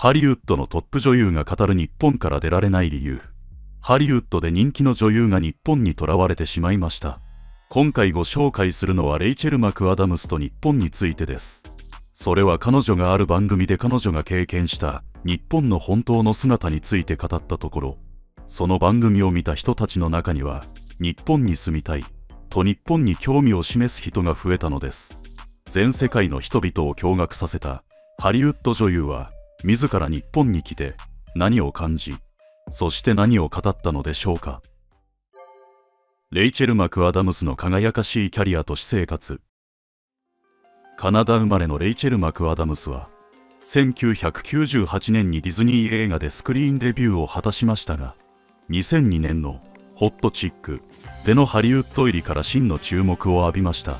ハリウッドのトップ女優が語る日本から出られない理由。ハリウッドで人気の女優が日本にとらわれてしまいました。今回ご紹介するのはレイチェル・マクアダムスと日本についてです。それは彼女がある番組で彼女が経験した日本の本当の姿について語ったところ、その番組を見た人たちの中には、日本に住みたいと日本に興味を示す人が増えたのです。全世界の人々を驚愕させたハリウッド女優は、自ら日本に来て何を感じ、そして何を語ったのでしょうか。レイチェル・マクアダムスの輝かしいキャリアと私生活。カナダ生まれのレイチェル・マクアダムスは、1998年にディズニー映画でスクリーンデビューを果たしましたが、2002年のホットチックでのハリウッド入りから真の注目を浴びました。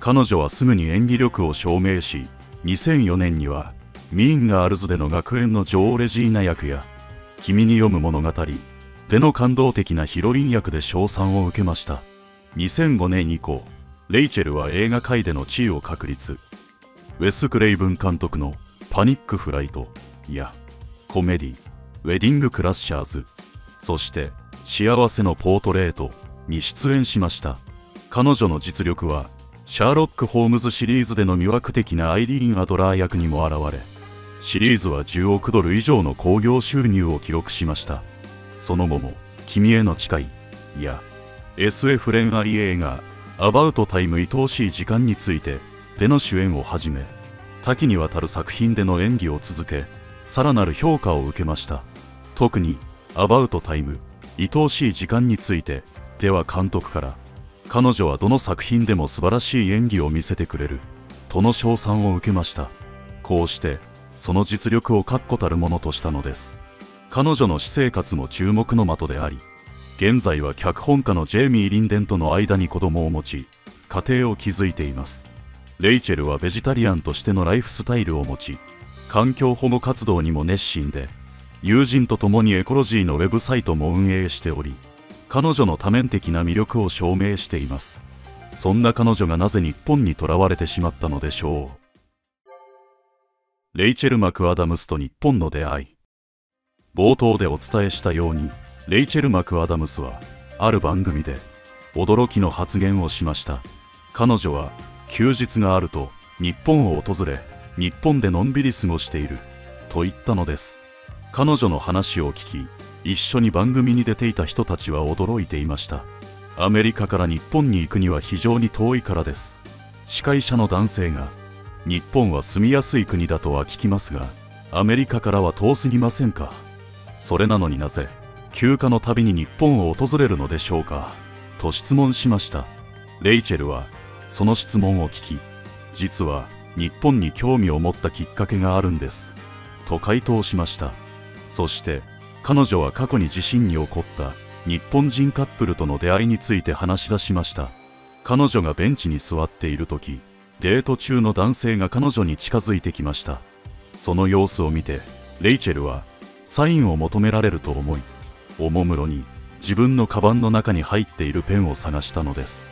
彼女はすぐに演技力を証明し、2004年にはミーンガールズでの学園の女王レジーナ役や君に読む物語での感動的なヒロイン役で称賛を受けました。2005年以降レイチェルは映画界での地位を確立。ウェス・クレイブン監督の「パニック・フライト」やコメディ「ウェディング・クラッシャーズ」そして「幸せのポートレート」に出演しました。彼女の実力はシャーロック・ホームズシリーズでの魅惑的なアイリーン・アドラー役にも現れシリーズは10億ドル以上の興行収入を記録しました。その後も「君への誓い」や SF 恋愛映画「アバウトタイム愛おしい時間」についてでの主演をはじめ多岐にわたる作品での演技を続けさらなる評価を受けました。特に「アバウトタイム愛おしい時間」についてでは監督から彼女はどの作品でも素晴らしい演技を見せてくれるとの称賛を受けました。こうしてその実力を確固たるものとしたのです。彼女の私生活も注目の的であり現在は脚本家のジェイミー・リンデンとの間に子供を持ち家庭を築いています。レイチェルはベジタリアンとしてのライフスタイルを持ち環境保護活動にも熱心で友人と共にエコロジーのウェブサイトも運営しており彼女の多面的な魅力を証明しています。そんな彼女がなぜ日本にとらわれてしまったのでしょう。レイチェル・マクアダムスと日本の出会い。冒頭でお伝えしたようにレイチェル・マクアダムスはある番組で驚きの発言をしました。彼女は休日があると日本を訪れ日本でのんびり過ごしていると言ったのです。彼女の話を聞き一緒に番組に出ていた人たちは驚いていました。アメリカから日本に行くには非常に遠いからです。司会者の男性が日本は住みやすい国だとは聞きますがアメリカからは遠すぎませんか？それなのになぜ休暇の旅に日本を訪れるのでしょうか？と質問しました。レイチェルはその質問を聞き実は日本に興味を持ったきっかけがあるんです。と回答しました。そして彼女は過去に地震に起こった日本人カップルとの出会いについて話し出しました。彼女がベンチに座っている時デート中の男性が彼女に近づいてきました。その様子を見てレイチェルはサインを求められると思いおもむろに自分のカバンの中に入っているペンを探したのです。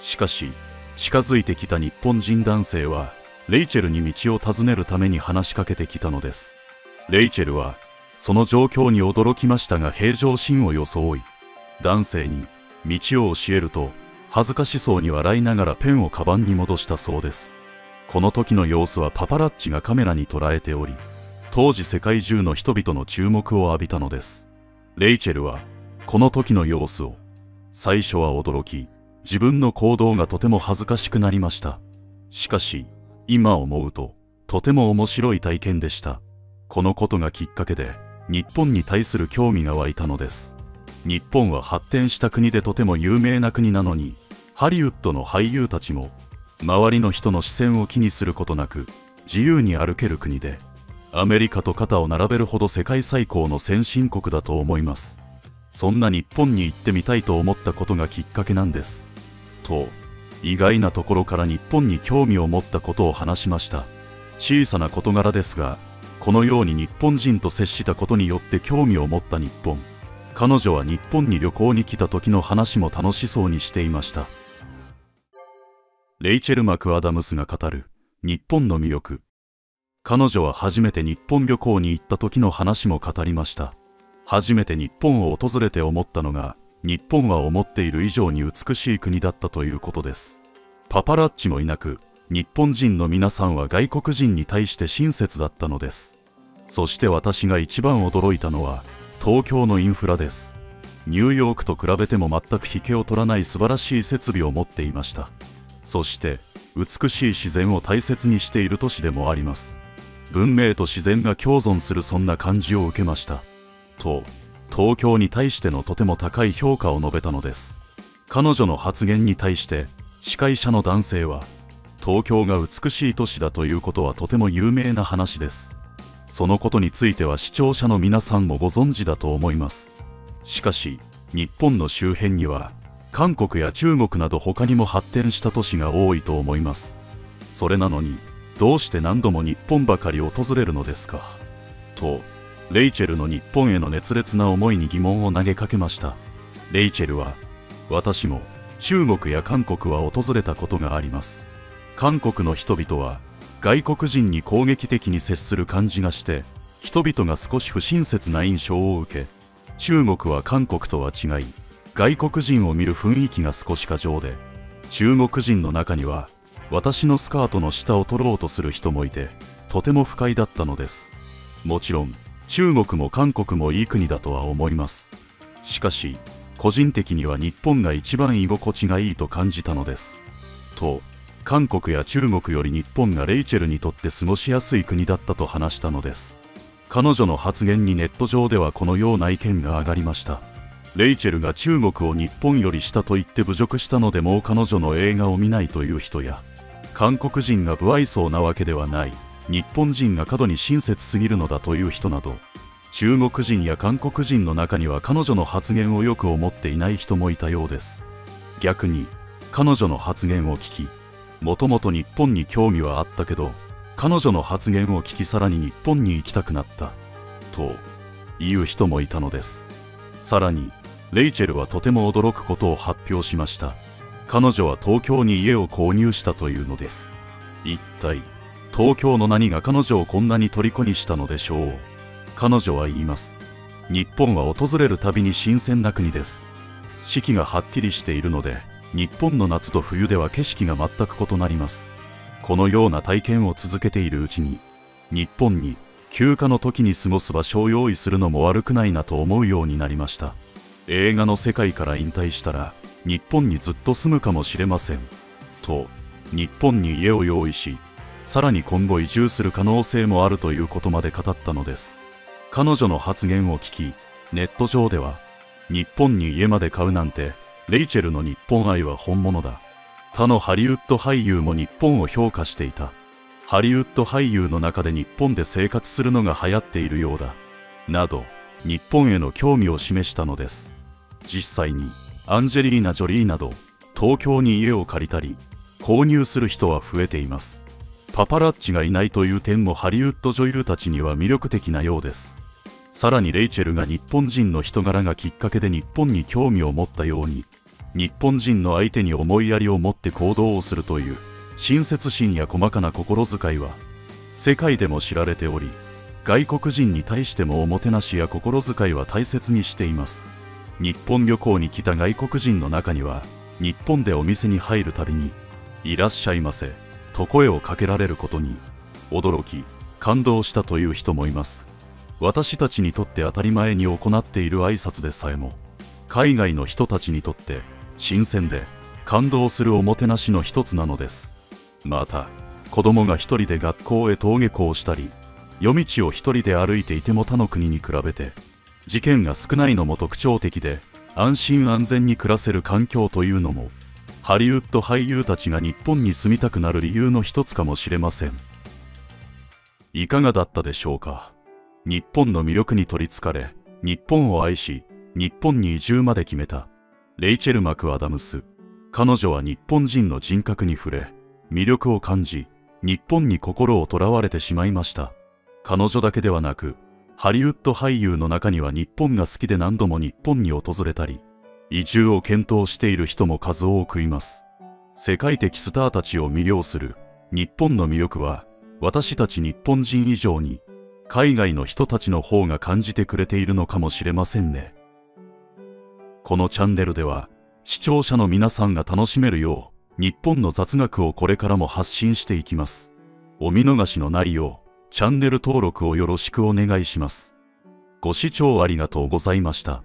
しかし近づいてきた日本人男性はレイチェルに道を尋ねるために話しかけてきたのです。レイチェルはその状況に驚きましたが平常心を装い男性に道を教えると恥ずかしそうに笑いながらペンをカバンに戻したそうです。この時の様子はパパラッチがカメラに捉えており当時世界中の人々の注目を浴びたのです。レイチェルはこの時の様子を最初は驚き自分の行動がとても恥ずかしくなりました。しかし今思うととても面白い体験でした。このことがきっかけで日本に対する興味が湧いたのです。日本は発展した国でとても有名な国なのにハリウッドの俳優たちも周りの人の視線を気にすることなく自由に歩ける国でアメリカと肩を並べるほど世界最高の先進国だと思います。そんな日本に行ってみたいと思ったことがきっかけなんです。と意外なところから日本に興味を持ったことを話しました。小さな事柄ですがこのように日本人と接したことによって興味を持った日本。彼女は日本に旅行に来た時の話も楽しそうにしていました。レイチェル・マクアダムスが語る日本の魅力。彼女は初めて日本旅行に行った時の話も語りました。初めて日本を訪れて思ったのが日本は思っている以上に美しい国だったということです。パパラッチもいなく日本人の皆さんは外国人に対して親切だったのです。そして私が一番驚いたのは東京のインフラです。ニューヨークと比べても全く引けを取らない素晴らしい設備を持っていました。そして美しい自然を大切にしている都市でもあります。文明と自然が共存するそんな感じを受けました。と東京に対してのとても高い評価を述べたのです。彼女の発言に対して司会者の男性は東京が美しい都市だということはとても有名な話です。そのことについては視聴者の皆さんもご存知だと思います。しかし日本の周辺には韓国や中国など他にも発展した都市が多いと思います。それなのにどうして何度も日本ばかり訪れるのですか？とレイチェルの日本への熱烈な思いに疑問を投げかけました。レイチェルは私も中国や韓国は訪れたことがあります。韓国の人々は外国人に攻撃的に接する感じがして人々が少し不親切な印象を受け中国は韓国とは違い外国人を見る雰囲気が少し過剰で中国人の中には私のスカートの下を取ろうとする人もいてとても不快だったのです。もちろん中国も韓国もいい国だとは思います。しかし個人的には日本が一番居心地がいいと感じたのです。と韓国や中国より日本がレイチェルにとって過ごしやすい国だったと話したのです。彼女の発言にネット上ではこのような意見が上がりました。レイチェルが中国を日本より下と言って侮辱したのでもう彼女の映画を見ないという人や韓国人が不愛想なわけではない日本人が過度に親切すぎるのだという人など中国人や韓国人の中には彼女の発言をよく思っていない人もいたようです。逆に彼女の発言を聞きもともと日本に興味はあったけど彼女の発言を聞きさらに日本に行きたくなったという人もいたのです。さらにレイチェルはとても驚くことを発表しました。彼女は東京に家を購入したというのです。一体東京の何が彼女をこんなに虜にしたのでしょう？彼女は言います。日本は訪れるたびに新鮮な国です。四季がはっきりしているので日本の夏と冬では景色が全く異なります。このような体験を続けているうちに日本に休暇の時に過ごす場所を用意するのも悪くないなと思うようになりました。映画の世界から引退したら日本にずっと住むかもしれません。と日本に家を用意しさらに今後移住する可能性もあるということまで語ったのです。彼女の発言を聞きネット上では日本に家まで買うなんてレイチェルの日本愛は本物だ。他のハリウッド俳優も日本を評価していた。ハリウッド俳優の中で日本で生活するのが流行っているようだ。など日本への興味を示したのです。実際にアンジェリーナ・ジョリーなど東京に家を借りたり購入する人は増えています。パパラッチがいないという点もハリウッド女優たちには魅力的なようです。さらにレイチェルが日本人の人柄がきっかけで日本に興味を持ったように日本人の相手に思いやりを持って行動をするという親切心や細かな心遣いは世界でも知られており外国人に対してもおもてなしや心遣いは大切にしています。日本旅行に来た外国人の中には日本でお店に入るたびに「いらっしゃいませ」と声をかけられることに驚き感動したという人もいます。私たちにとって当たり前に行っている挨拶でさえも海外の人たちにとって新鮮で感動するおもてなしの一つなのです。また子供が一人で学校へ登下校したり夜道を一人で歩いていても他の国に比べて事件が少ないのも特徴的で安心安全に暮らせる環境というのもハリウッド俳優たちが日本に住みたくなる理由の一つかもしれません。いかがだったでしょうか？日本の魅力に取りつかれ日本を愛し日本に移住まで決めたレイチェル・マクアダムス。彼女は日本人の人格に触れ魅力を感じ日本に心をとらわれてしまいました。彼女だけではなくハリウッド俳優の中には日本が好きで何度も日本に訪れたり移住を検討している人も数多くいます世界的スターたちを魅了する日本の魅力は私たち日本人以上に海外の人たちの方が感じてくれているのかもしれませんね。このチャンネルでは視聴者の皆さんが楽しめるよう日本の雑学をこれからも発信していきます。お見逃しのないようチャンネル登録をよろしくお願いします。ご視聴ありがとうございました。